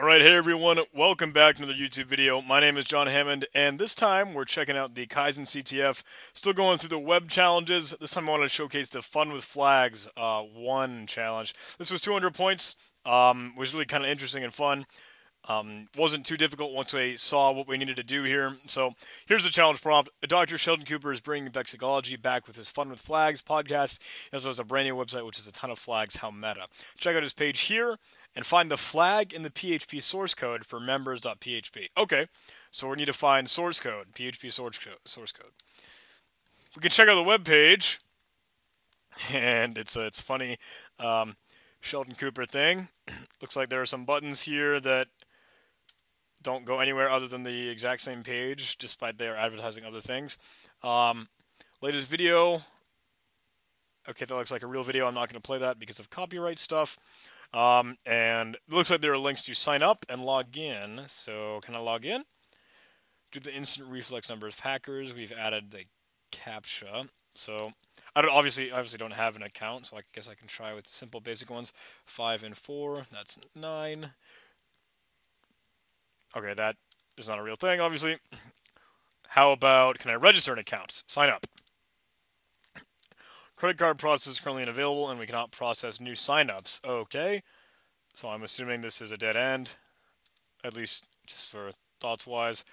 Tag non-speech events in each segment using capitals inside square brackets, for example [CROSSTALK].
Alright, hey everyone, welcome back to another YouTube video. My name is John Hammond, and this time we're checking out the Kaizen CTF. Still going through the web challenges. This time I want to showcase the Fun with Flags uh, 1 challenge. This was 200 points, um, was really kind of interesting and fun. Um, wasn't too difficult once we saw what we needed to do here. So here's the challenge prompt. Dr. Sheldon Cooper is bringing Vexillology back with his Fun with Flags podcast, as well as a brand new website, which is a ton of flags, how meta. Check out his page here and find the flag in the PHP source code for members.php. Okay, so we need to find source code, PHP source code. Source code. We can check out the web page, and it's a, it's funny um, Sheldon Cooper thing. [CLEARS THROAT] Looks like there are some buttons here that don't go anywhere other than the exact same page, despite they are advertising other things. Um, latest video. Okay, that looks like a real video. I'm not going to play that because of copyright stuff. Um, and it looks like there are links to sign up and log in. So can I log in? Do the instant reflex number of hackers. We've added the CAPTCHA. So I don't obviously obviously don't have an account, so I guess I can try with the simple basic ones. Five and four. That's nine. Okay, that is not a real thing, obviously. How about can I register an account? Sign up. Credit card process is currently unavailable and we cannot process new signups. Okay. So I'm assuming this is a dead end, at least just for thoughts wise.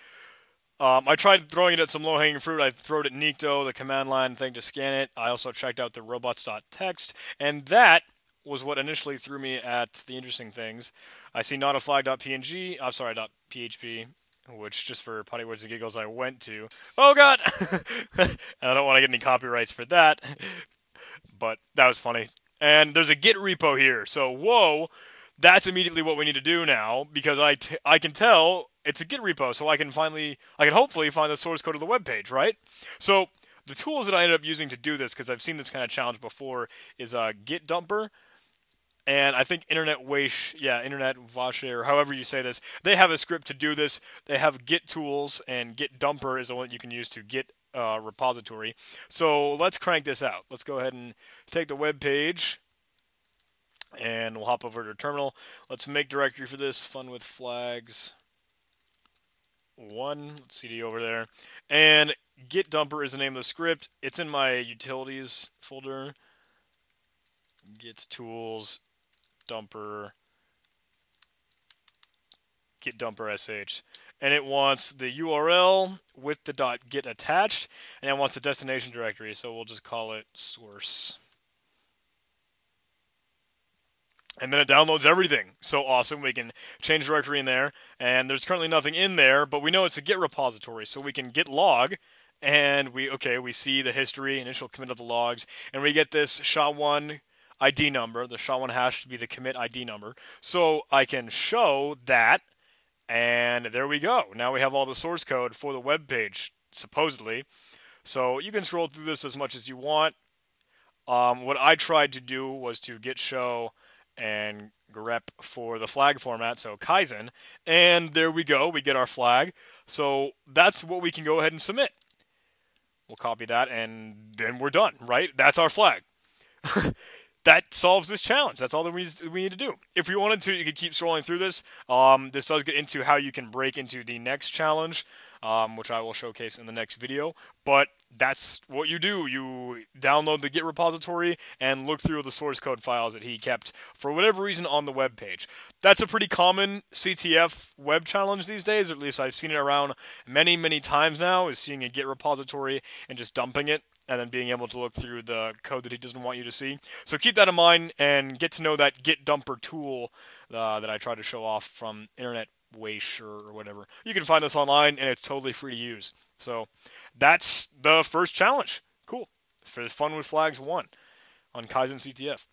Um, I tried throwing it at some low hanging fruit. I threw it at Nikto, the command line thing to scan it. I also checked out the robots.txt, and that was what initially threw me at the interesting things. I see not a flag.png, I'm sorry, .php, which just for potty words and giggles I went to. Oh god! [LAUGHS] I don't want to get any copyrights for that but that was funny. And there's a Git repo here, so whoa, that's immediately what we need to do now because I, I can tell it's a Git repo, so I can finally, I can hopefully find the source code of the web page, right? So the tools that I ended up using to do this, because I've seen this kind of challenge before, is a Git dumper. And I think Internet Wash, yeah, Internet Wash, or however you say this, they have a script to do this. They have Git tools, and Git dumper is the one you can use to Git uh, repository. So let's crank this out. Let's go ahead and take the web page and we'll hop over to terminal. Let's make directory for this, fun with flags. One, Let's CD over there. And git dumper is the name of the script. It's in my utilities folder. Git tools, dumper, git dumper sh and it wants the URL with the dot .git attached, and it wants the destination directory, so we'll just call it source. And then it downloads everything. So awesome. We can change directory in there, and there's currently nothing in there, but we know it's a Git repository, so we can git log, and we okay, we see the history, initial commit of the logs, and we get this SHA-1 ID number, the SHA-1 hash to be the commit ID number. So I can show that and there we go. Now we have all the source code for the web page, supposedly. So you can scroll through this as much as you want. Um, what I tried to do was to git show and grep for the flag format, so Kaizen. And there we go. We get our flag. So that's what we can go ahead and submit. We'll copy that, and then we're done, right? That's our flag. [LAUGHS] that solves this challenge. That's all that we, we need to do. If we wanted to, you could keep scrolling through this. Um, this does get into how you can break into the next challenge, um, which I will showcase in the next video. But that's what you do. You download the Git repository and look through the source code files that he kept for whatever reason on the web page. That's a pretty common CTF web challenge these days, or at least I've seen it around many, many times now, is seeing a Git repository and just dumping it and then being able to look through the code that he doesn't want you to see. So keep that in mind and get to know that Git dumper tool uh, that I try to show off from Internet Wash or whatever. You can find this online and it's totally free to use. So that's the first challenge. Cool. For Fun with Flags 1 on Kaizen CTF.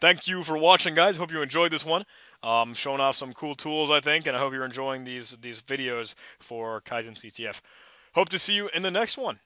Thank you for watching, guys. Hope you enjoyed this one. Um, showing off some cool tools, I think, and I hope you're enjoying these these videos for Kaizen CTF. Hope to see you in the next one.